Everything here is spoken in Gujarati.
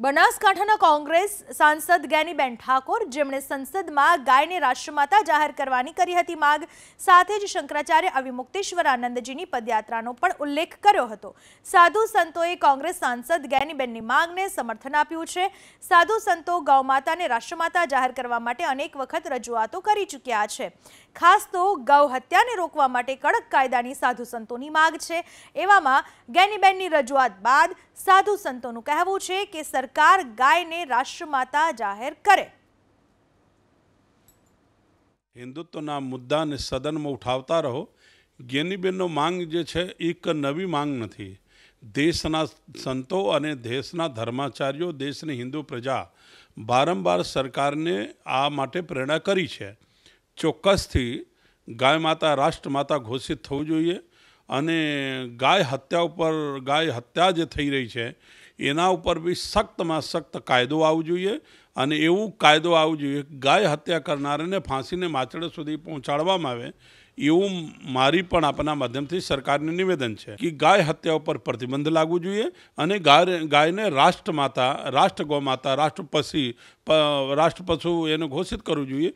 બનાસકાંઠાના કોંગ્રેસ સાંસદ જ્ઞાનીબેન ઠાકોર જેમણે સંસદમાં ગાયને રાષ્ટ્રમાતા જાહેર કરવાની કરી હતી માગ, સાથે જ શંકરાચાર્ય અવિમુક્તેશ્વર આનંદજીની પદયાત્રાનો પણ ઉલ્લેખ કર્યો હતો. સાધુ સંતોએ કોંગ્રેસ સાંસદ જ્ઞાનીબેનની માંગને સમર્થન આપ્યું છે. સાધુ સંતો ગૌમાતાને રાષ્ટ્રમાતા જાહેર કરવા માટે અનેક વખત રજૂઆતો કરી ચૂક્યા છે. ખાસ તો ગૌ હત્યાને રોકવા માટે કડક કાયદાની સાધુ સંતોની માગ છે. એવામાં જ્ઞાનીબેનની રજૂઆત બાદ સાધુ સંતોનું કહેવું છે કે સરકાર ગાયને રાષ્ટ્રમાતા જાહેર કરે. હિન્દુત્વના મુદ્દાને સદનમાં ઉઠાવતા રહો. જ્ઞાનીબેનનો માંગ જે છે, એક નવી માંગ નથી. દેશના સંતો અને દેશના ધર્માચાર્યો, દેશની હિન્દુ પ્રજા વારંવાર સરકારને આ માટે પ્રેરણા કરી છે. ચોક્કસથી ગાય માતા, રાષ્ટ્રમાતા ઘોષિત થવું જોઈએ. અને ગાય હત્યા ઉપર ગાય હત્યા જે થઈ રહી છે, એના ઉપર બી સખ્તમાં સખ્ત કાયદો આવવો જોઈએ અને એવું કાયદો આવવો જોઈએ ગાય હત્યા કરનારને ફાંસીને માછડે સુધી પહોંચાડવામાં આવે, એવું મારી પણ આપના માધ્યમથી સરકારને નિવેદન છે કે ગાય હત્યા ઉપર પ્રતિબંધ લાગવું જોઈએ અને ગાય ગાયને રાષ્ટ્રમાતા રાષ્ટ્ર ગૌમાતા રાષ્ટ્રપશી રાષ્ટ્રપશુ રાષ્ટ્ર એને ઘોષિત કરવું જોઈએ.